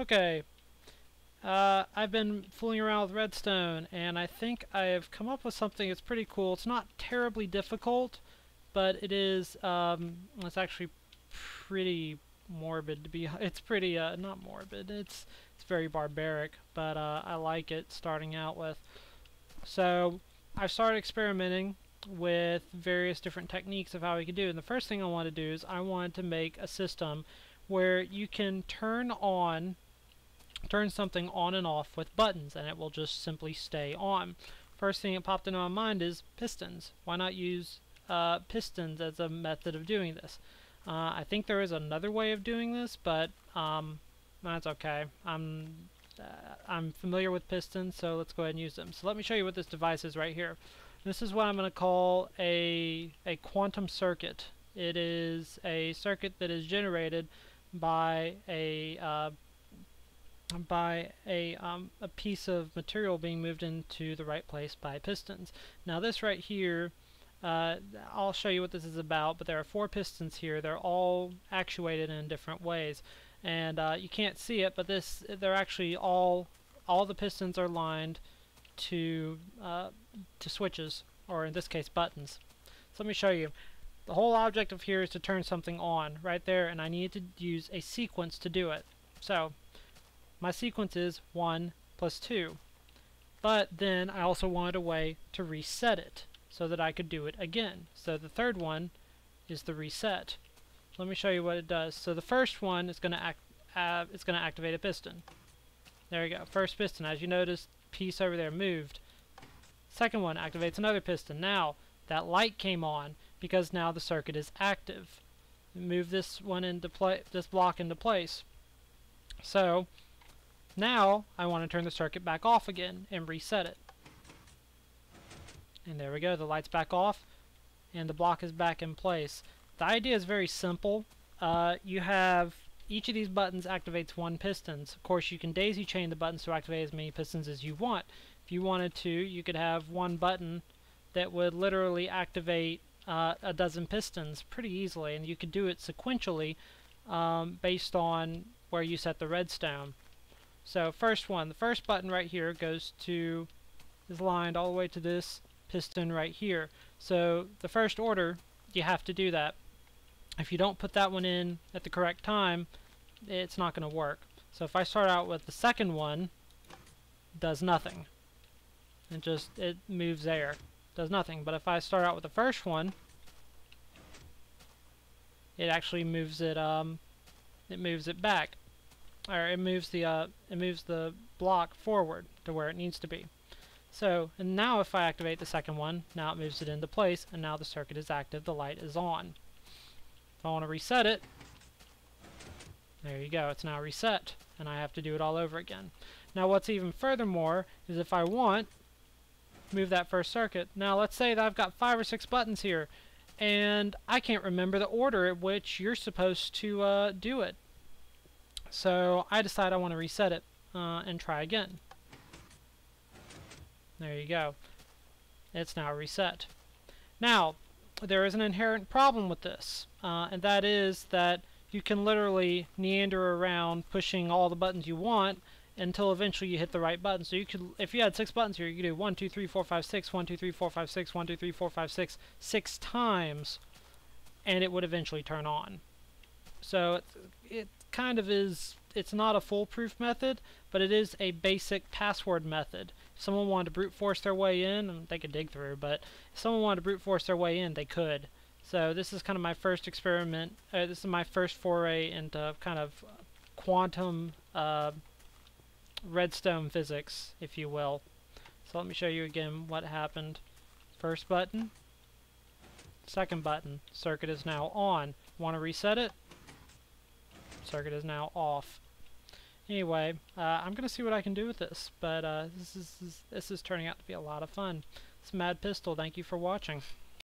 Okay. Uh, I've been fooling around with redstone, and I think I have come up with something that's pretty cool. It's not terribly difficult, but it is, um, it's actually pretty morbid to be, it's pretty, uh, not morbid, it's, it's very barbaric, but, uh, I like it starting out with. So, I've started experimenting with various different techniques of how we can do. And the first thing I want to do is I want to make a system where you can turn on turn something on and off with buttons and it will just simply stay on. First thing that popped into my mind is pistons. Why not use uh, pistons as a method of doing this? Uh, I think there is another way of doing this, but um, that's okay. I'm uh, I'm familiar with pistons, so let's go ahead and use them. So let me show you what this device is right here. This is what I'm going to call a, a quantum circuit. It is a circuit that is generated by a uh, by a, um, a piece of material being moved into the right place by pistons. Now this right here, uh, I'll show you what this is about, but there are four pistons here. They're all actuated in different ways. And uh, you can't see it, but this they're actually all, all the pistons are lined to, uh, to switches, or in this case buttons. So let me show you. The whole objective here is to turn something on right there, and I need to use a sequence to do it. So my sequence is 1 plus 2. But then I also wanted a way to reset it so that I could do it again. So the third one is the reset. Let me show you what it does. So the first one is going to act uh, it's going to activate a piston. There you go. First piston. As you notice, piece over there moved. Second one activates another piston. Now that light came on because now the circuit is active. Move this one into play, this block into place. So now I want to turn the circuit back off again and reset it. And there we go, the light's back off and the block is back in place. The idea is very simple. Uh, you have each of these buttons activates one pistons. Of course you can daisy chain the buttons to activate as many pistons as you want. If you wanted to, you could have one button that would literally activate uh, a dozen pistons pretty easily and you could do it sequentially um, based on where you set the redstone. So first one, the first button right here goes to, is lined all the way to this piston right here. So the first order, you have to do that. If you don't put that one in at the correct time, it's not going to work. So if I start out with the second one, does nothing. It just, it moves air. Does nothing. But if I start out with the first one, it actually moves it, um, it moves it back or it moves the uh, it moves the block forward to where it needs to be. So, and now if I activate the second one, now it moves it into place, and now the circuit is active, the light is on. If I want to reset it, there you go, it's now reset, and I have to do it all over again. Now what's even furthermore is if I want, move that first circuit. Now let's say that I've got five or six buttons here, and I can't remember the order at which you're supposed to uh, do it. So I decide I want to reset it uh, and try again. There you go. It's now reset. Now, there is an inherent problem with this, uh, and that is that you can literally neander around pushing all the buttons you want until eventually you hit the right button. So you could, if you had six buttons here, you could do 1, 2, 3, 4, 5, 6, 1, 2, 3, 4, 5, 6, 1, 2, 3, 4, 5, 6, six times, and it would eventually turn on. So it, it kind of is, it's not a foolproof method, but it is a basic password method. If someone wanted to brute force their way in, and they could dig through, but if someone wanted to brute force their way in, they could. So this is kind of my first experiment, uh, this is my first foray into kind of quantum uh, redstone physics, if you will. So let me show you again what happened. First button, second button, circuit is now on. Want to reset it? Circuit is now off. Anyway, uh, I'm going to see what I can do with this, but uh, this, is, this is turning out to be a lot of fun. It's Mad Pistol, thank you for watching.